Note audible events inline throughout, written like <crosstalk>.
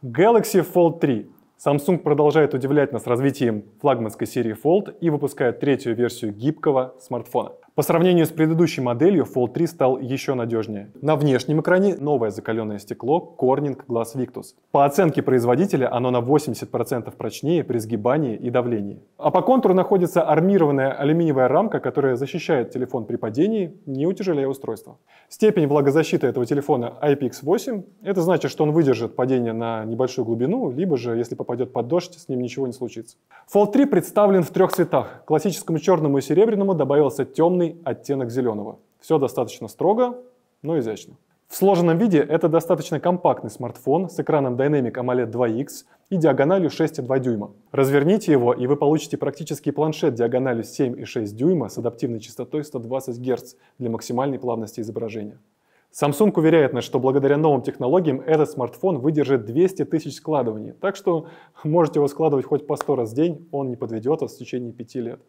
Galaxy Fold 3. Samsung продолжает удивлять нас развитием флагманской серии Fold и выпускает третью версию гибкого смартфона. По сравнению с предыдущей моделью, Fold 3 стал еще надежнее. На внешнем экране новое закаленное стекло Corning Glass Victus. По оценке производителя, оно на 80% прочнее при сгибании и давлении. А по контуру находится армированная алюминиевая рамка, которая защищает телефон при падении, не утяжеляя устройство. Степень влагозащиты этого телефона IPX8. Это значит, что он выдержит падение на небольшую глубину, либо же, если попадет под дождь, с ним ничего не случится. Fold 3 представлен в трех цветах. К классическому черному и серебряному добавился темный приятный оттенок зеленого. Все достаточно строго, но изящно. В сложенном виде это достаточно компактный смартфон с экраном Dynamic AMOLED 2X и диагональю 6,2 дюйма. Разверните его, и вы получите практически планшет диагональю 7,6 дюйма с адаптивной частотой 120 Гц для максимальной плавности изображения. Samsung уверяет нас, что благодаря новым технологиям этот смартфон выдержит 200 тысяч складываний, так что можете его складывать хоть по 100 раз в день, он не подведет вас в течение 5 лет.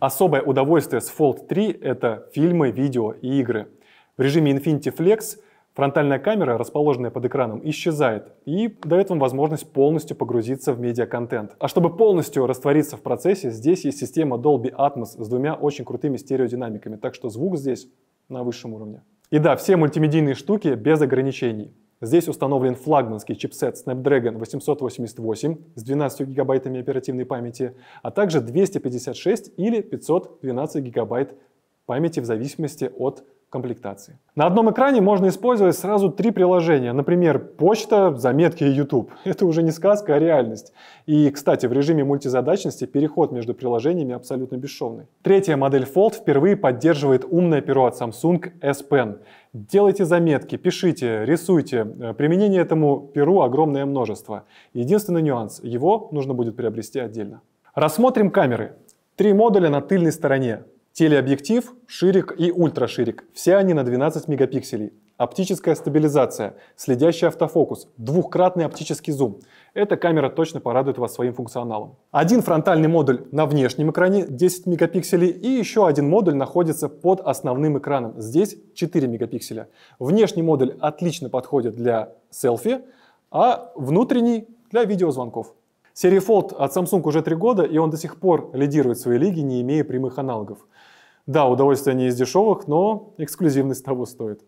Особое удовольствие с Fold 3 — это фильмы, видео и игры. В режиме Infinity Flex фронтальная камера, расположенная под экраном, исчезает и дает вам возможность полностью погрузиться в медиаконтент. А чтобы полностью раствориться в процессе, здесь есть система Dolby Atmos с двумя очень крутыми стереодинамиками, так что звук здесь на высшем уровне. И да, все мультимедийные штуки без ограничений. Здесь установлен флагманский чипсет Snapdragon 888 с 12 гигабайтами оперативной памяти, а также 256 или 512 гигабайт памяти в зависимости от комплектации. На одном экране можно использовать сразу три приложения, например, почта, заметки и YouTube. <laughs> Это уже не сказка, а реальность. И, кстати, в режиме мультизадачности переход между приложениями абсолютно бесшовный. Третья модель Fold впервые поддерживает умное перо от Samsung S Pen. Делайте заметки, пишите, рисуйте. Применение этому перу огромное множество. Единственный нюанс – его нужно будет приобрести отдельно. Рассмотрим камеры. Три модуля на тыльной стороне. Телеобъектив, ширик и ультраширик. Все они на 12 мегапикселей. Оптическая стабилизация, следящий автофокус, двухкратный оптический зум. Эта камера точно порадует вас своим функционалом. Один фронтальный модуль на внешнем экране 10 мегапикселей и еще один модуль находится под основным экраном. Здесь 4 мегапикселя. Внешний модуль отлично подходит для селфи, а внутренний для видеозвонков. Серии Fold от Samsung уже 3 года, и он до сих пор лидирует в своей лиге, не имея прямых аналогов. Да, удовольствие не из дешевых, но эксклюзивность того стоит.